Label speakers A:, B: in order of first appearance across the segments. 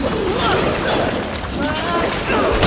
A: Let's go.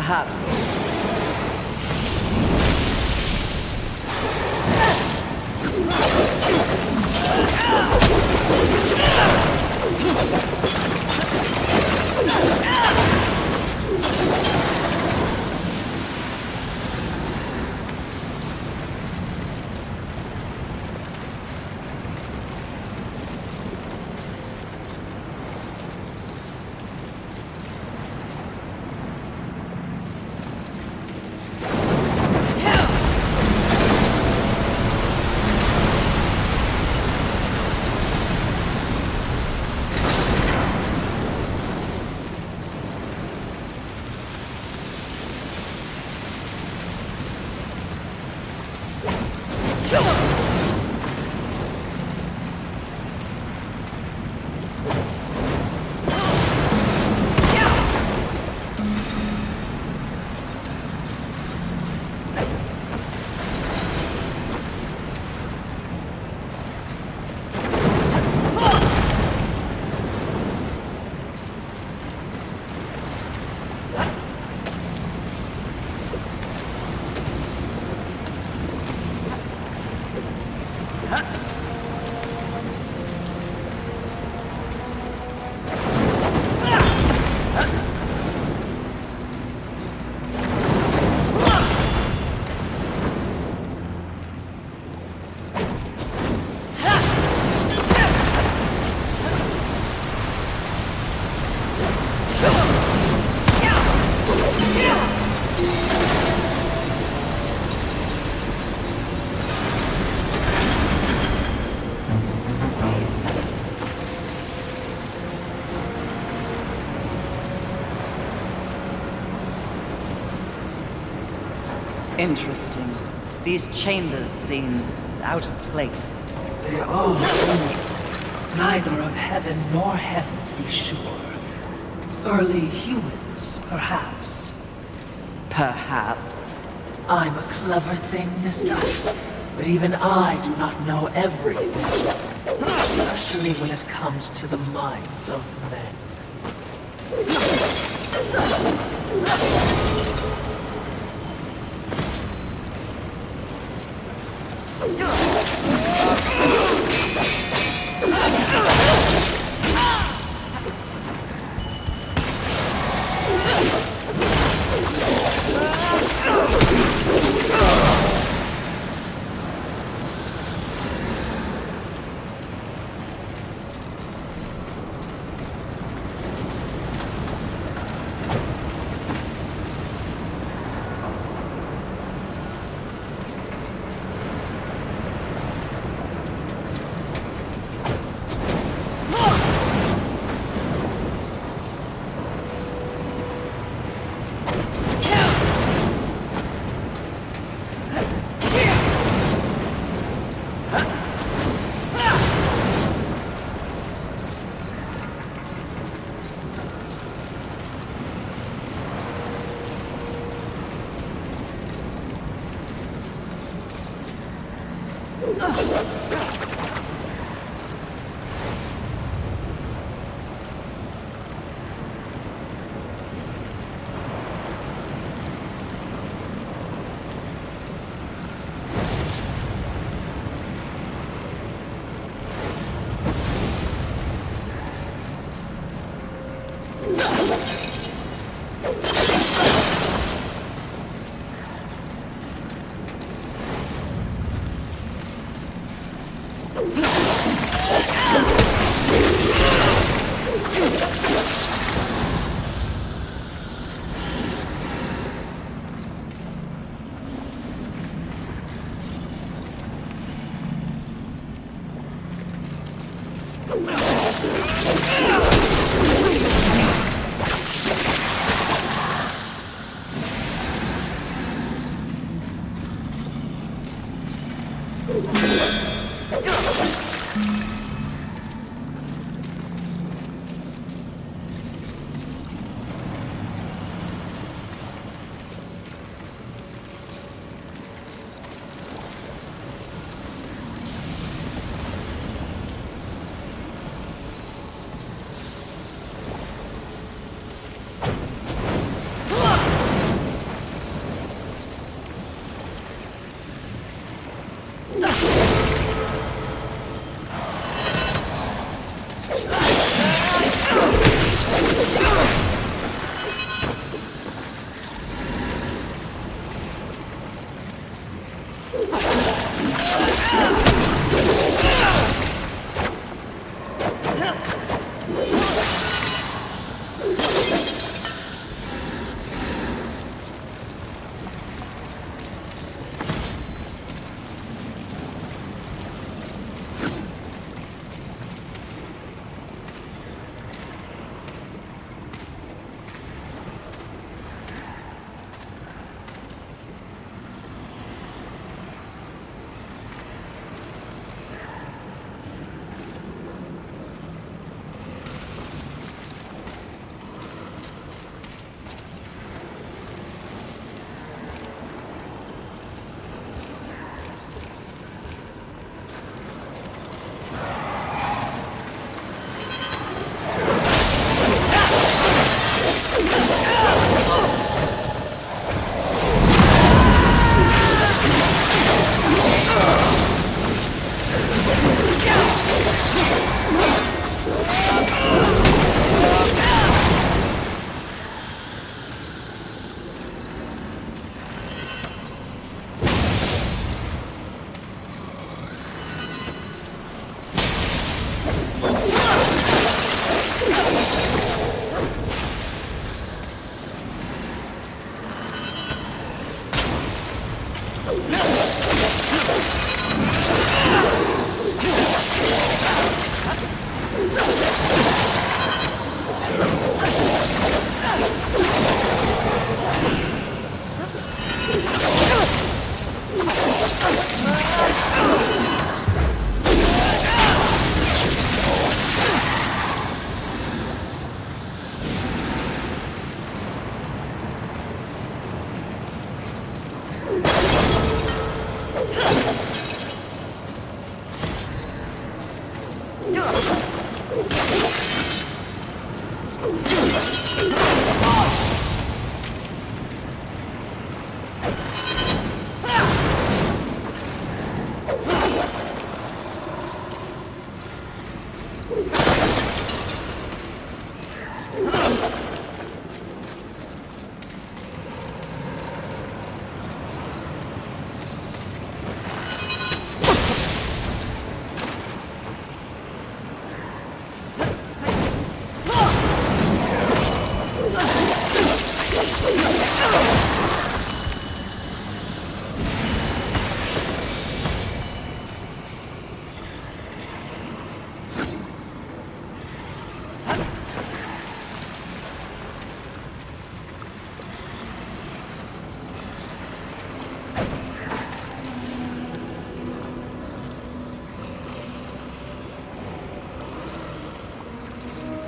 A: Perhaps. Interesting. These chambers seem out of place.
B: They are old. Neither of heaven nor hell, to be sure. Early humans, perhaps.
A: Perhaps.
B: I'm a clever thing, mistress. But even I do not know everything. Especially when it comes to the minds of men.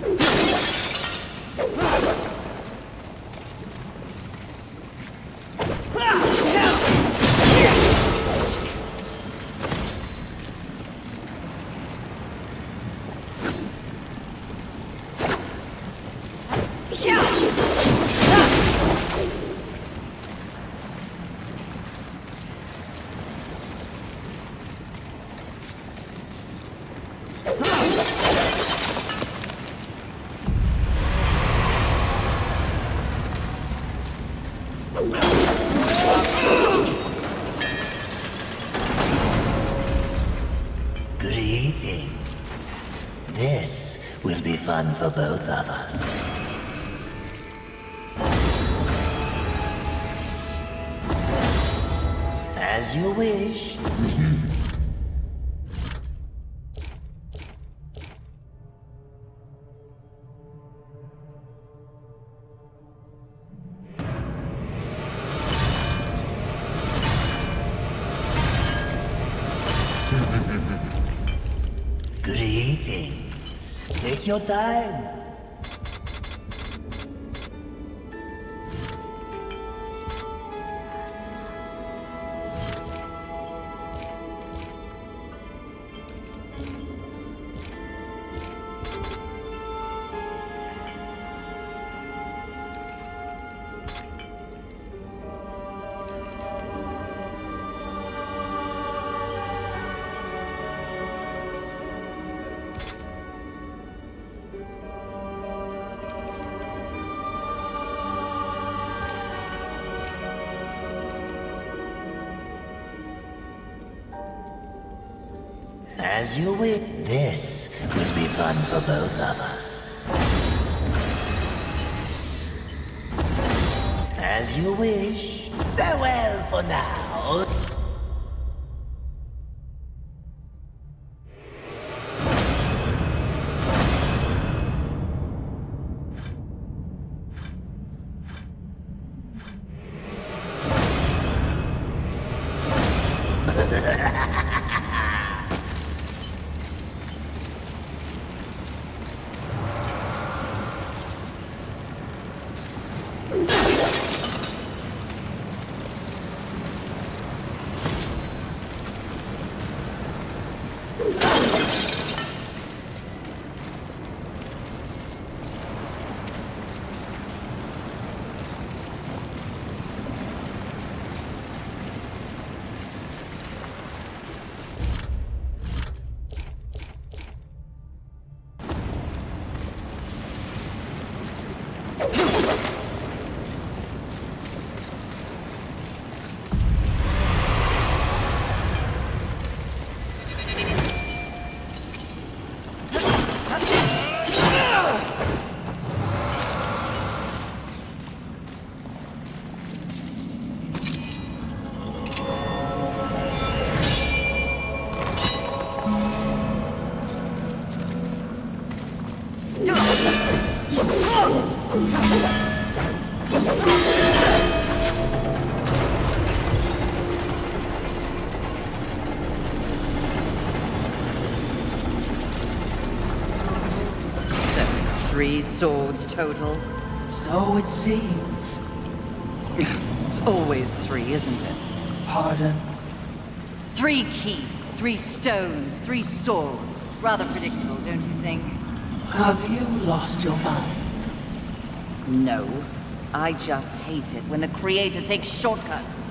C: fun for both of us. As you wish. Mm-hmm. Time. As you wish. This will be fun for both of us. As you wish. Farewell for now.
A: Three swords total.
B: So it seems.
A: It's always three, isn't it?
B: Pardon?
A: Three keys, three stones, three swords. Rather predictable, don't you think?
B: Have you lost your mind?
A: No. I just hate it when the creator takes shortcuts.